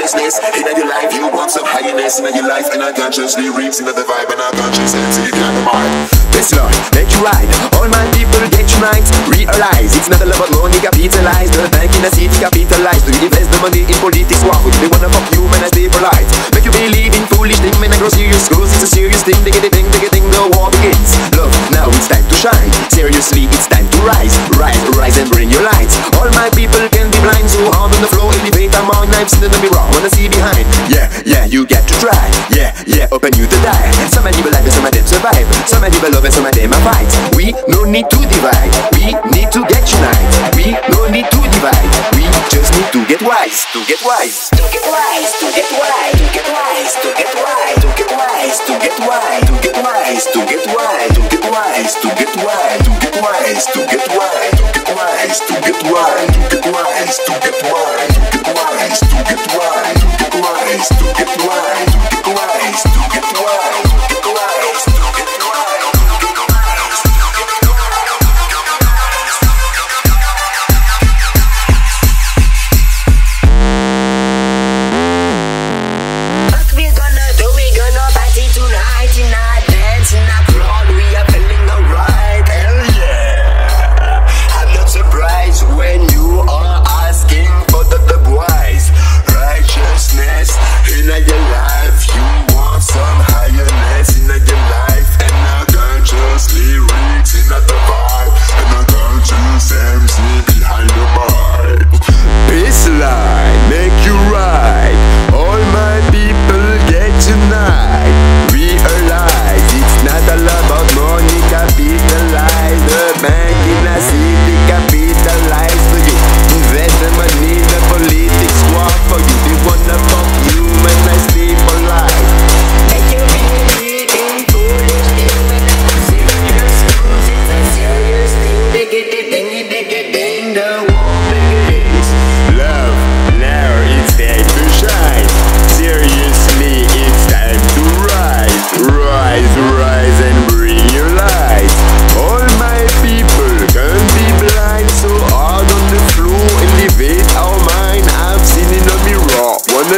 righteousness in your life. You want some highness in your life, and I consciously reach into the vibe and I consciously see behind the mind. This Lord, make you right. All my people get unite. Realize it's not all about money capitalized. The bank in the city capitalized. To invest the money in politics, wow. They wanna fuck you, man, I stay polite. Make you time to rise. Rise, rise and bring your lights. All my people can be blind, so hard on the floor, elevate among knives in the mirror. Wanna see behind? Yeah, yeah, you get to try. Yeah, yeah, open you to die. Some people live and some of them survive. Some people love and some of them fight. We no need to divide. We need to get unite. We no need to divide. We just need to get wise. To get wise. To get wise, to get wise, to get wise, to get wise, to get wise, to get wise, to get wise, to get wise, to get wise, to get wise, grind, do the grind,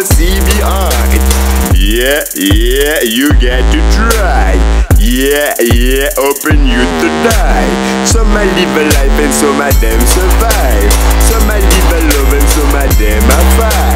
see behind. Yeah, yeah, you get to try. Yeah, yeah, open you to die. Some I live a life and some I damn survive. Some I live a love and some I damn I fight.